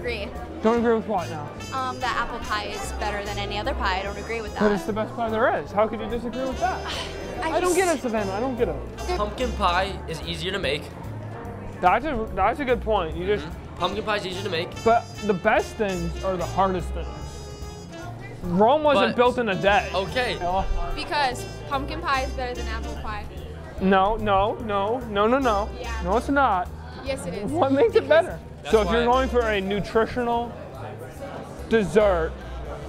agree. Don't agree with what now? Um, that apple pie is better than any other pie. I don't agree with that. But it's the best pie there is. How could you disagree with that? I, don't just- get it, Savannah. I don't get it. Pumpkin pie is easier to make. That's a that's a good point. You just Pumpkin pie is easier to make. but the best things are the hardest things. Rome wasn't But- built in a day. Okay. Because pumpkin pie is better than apple pie. No, no, no, no, no, no. Yeah. No, it's not. Yes, it is. What makes it better? That's so if you're why- going for a nutritional dessert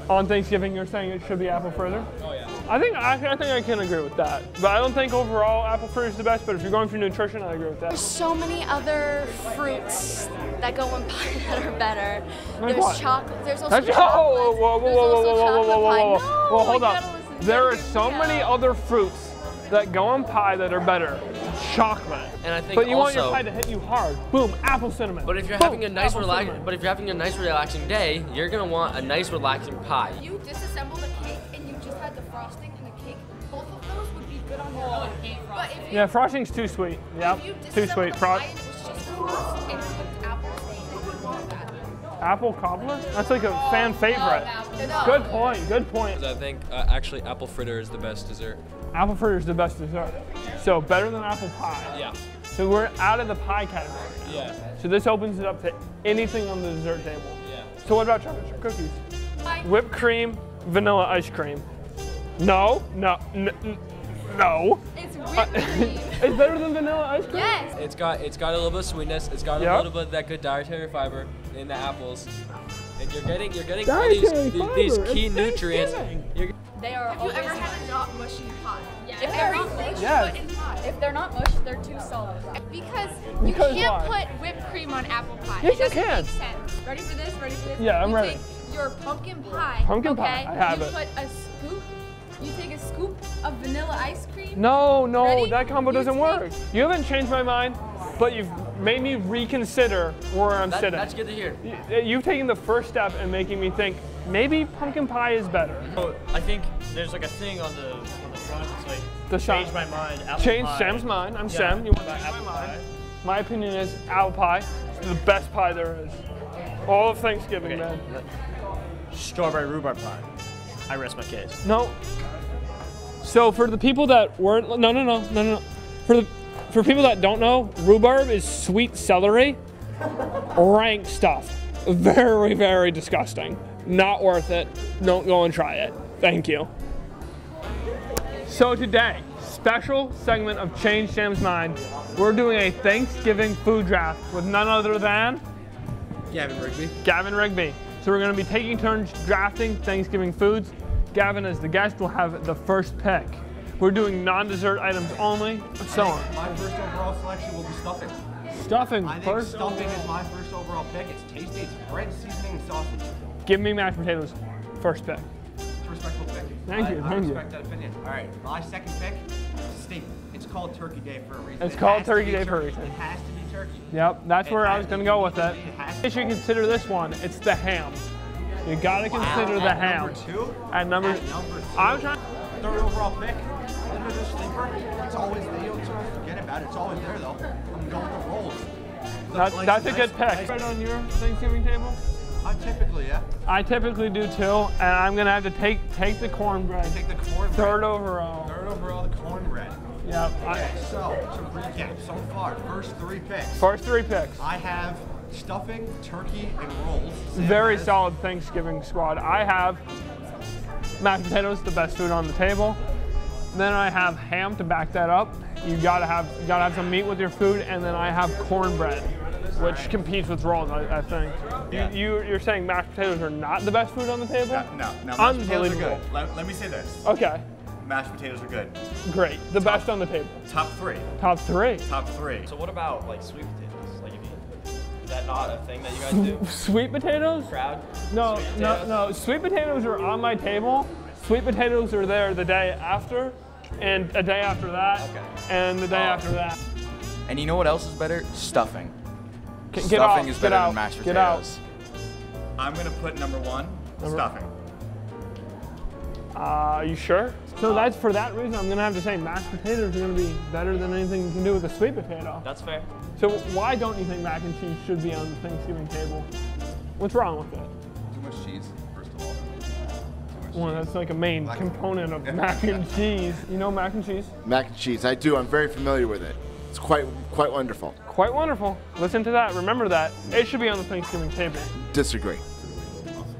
on Thanksgiving, you're saying it should be apple fritter? Oh yeah. I think I, I think I can agree with that. But I don't think overall apple fritter is the best. But if you're going for nutrition, I agree with that. There's so many other fruits that go in pie that are better. Like there's chocolate. There's also That's whoa, chocolates. whoa, whoa, whoa, whoa, whoa, whoa, whoa, chocolate whoa, whoa, No, Well, hold you up. gotta listen. You There are so many out. other fruits that go on pie that are better. Chocolate. And I think But you want your pie to hit you hard. Boom, apple cinnamon. but if you're Boom, having a nice apple relax, but if you're having a nice relaxing day, you're gonna want a nice relaxing pie. You disassemble the cake and you just had the frosting and the cake. Both of those would be good on their own. But if you, Yeah, frosting's too sweet. Yep, if you too sweet. the Fro- pie and it was just fruits and cooked apples, you would want that. apple cobbler? That's like a fan favorite. No. Good point. Good point. I think uh, actually apple fritter is the best dessert. Apple fritter is the best dessert. So better than apple pie. Yeah. So we're out of the pie category. now. Yeah. So this opens it up to anything on the dessert table. Yeah. So what about chocolate chip cookies? Whipped cream, vanilla ice cream. No, no, n- n- no. It's Uh, whipped cream. it's better than vanilla ice cream. yes. It's got it's got a little bit of sweetness. It's got a Yeah. little bit of that good dietary fiber in the apples, and you're getting you're getting all these these, these key It's nutrients. Thanksgiving. You're, They are Have you always ever had a not mushy pie? Yeah. If everything should Yes. put in pie. If they're not mushy, they're too solid. Because you Because can't why? put whipped cream on apple pie. Yes, it you doesn't can. make sense. Ready for this? Ready for this? Yeah, I'm you ready. Take your pumpkin pie. Pumpkin okay? pie, I have you it. put a scoop. You take a scoop of vanilla ice cream. No, no, Ready? that combo You doesn't take- work. You haven't changed my mind, but you've made me reconsider where I'm That, sitting. that's good to hear. You- You've taken the first step in making me think maybe pumpkin pie is better. Oh, I think there's like a thing on the on the front. It's like The shot- change my mind. Apple Change pie. Sam's mind. I'm Yeah, Sam. You want to change my mind? pie. My opinion is apple pie is the best pie there is. All of Thanksgiving, Okay. man. Strawberry rhubarb pie. I rest my case. No. So for the people that weren't, no, no, no, no, no, no. For the for people that don't know, rhubarb is sweet celery, rank stuff. Very, very disgusting. Not worth it. Don't go and try it. Thank you. So today, special segment of Change Sam's Mind. We're doing a Thanksgiving food draft with none other than Gavin Rigby. Gavin Rigby. So we're going to be taking turns drafting Thanksgiving foods. Gavin, as the guest, will have the first pick. We're doing non-dessert items only, so on. My first overall selection will be stuffing. Stuffing I think first. stuffing is my first overall pick. It's tasty, it's bread, seasoning, and sausage. Give me mashed potatoes. First pick. It's a respectful pick. Thank I, you, I thank you. respect that opinion. All right, my second pick is a staple. It's called Turkey Day for a reason. It's It called Turkey Day for a turkey. reason. It has to be turkey. Yep, that's It where I was going to go with it. it You should consider this one. It's the ham. You gotta consider the At ham. Number two. At number, At number two. I'm trying. Third overall pick. Little bit of a sleeper. It's always there. You don't sort of forget about it. It's always there though. I'm going with the rolls. That, like that's a nice- good pick. nice- Right on your Thanksgiving table. I typically, yeah. I typically do too, and I'm gonna have to take take the cornbread. Take the cornbread. Third overall. Third overall, the cornbread. Yep. I, Okay, so to recap, so far, first three picks. first three picks. I have stuffing, turkey, and rolls. Sam Very has- solid Thanksgiving squad. I have mashed potatoes, the best food on the table. Then I have ham to back that up. You gotta have you gotta have some meat with your food, and then I have cornbread, which competes with rolls. I, I think. Yeah. You, you you're saying mashed potatoes are not the best food on the table? No, no, no. Mashed potatoes are good. Let, let me say this. Okay, Mashed potatoes are good. great. The best on the table. Top three. Top three. Top three. So what about like sweet potatoes? Like if you, is that not a thing that you guys do? Sweet potatoes? Crowd? No, Sweet no, no. Sweet potatoes are on my table. Sweet potatoes are there the day after, and a day after that, Okay. and the day Oh. after that. And you know what else is better? Stuffing. Get, Stuffing out, is better out, than mashed get out. potatoes. I'm gonna put number one, stuffing. Uh, are you sure? So that's for that reason. I'm gonna have to say mashed potatoes are gonna be better than anything you can do with a sweet potato. That's fair. So why don't you think mac and cheese should be on the Thanksgiving table? What's wrong with it? Too much cheese, first of all. Well, that's like a main component of mac and cheese. You know mac and cheese? Mac and cheese. I do. I'm very familiar with it. It's quite quite wonderful. Quite wonderful. Listen to that. Remember that. It should be on the Thanksgiving table. Disagree.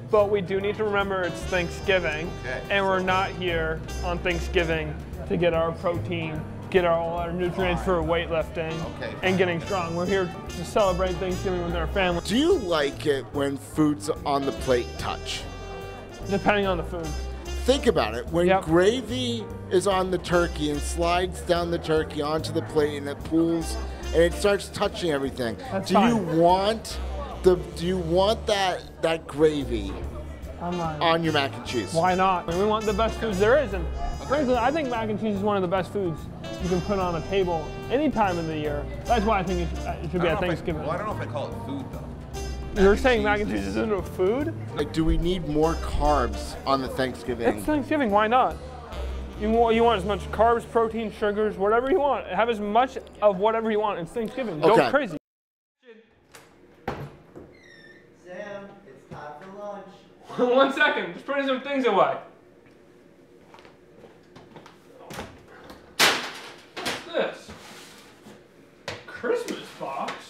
But we do need to remember it's Thanksgiving, Okay. and we're not here on Thanksgiving to get our protein, get our, all our nutrients for weightlifting, Okay, and getting strong. We're here to celebrate Thanksgiving with our family, Do you like it when foods on the plate touch? Depending on the food. Think about it. When Yep. gravy is on the turkey and slides down the turkey onto the plate and it pools and it starts touching everything. That's do you want the do you want that that gravy on your mac and cheese? why not? I mean, we want the best foods there is, and frankly, I think mac and cheese is one of the best foods you can put on a table any time of the year. That's why I think it should, it should be I at don't know if I- Thanksgiving. well, I don't know if I call it food though. You're saying mac and cheese isn't a food? Like, do we need more carbs on the Thanksgiving? It's Thanksgiving, why not? You want, you want as much carbs, protein, sugars, whatever you want. Have as much of whatever you want. It's Thanksgiving. Okay. Go crazy. Sam, it's time for lunch. One second, just putting some things away. What's this? Christmas box?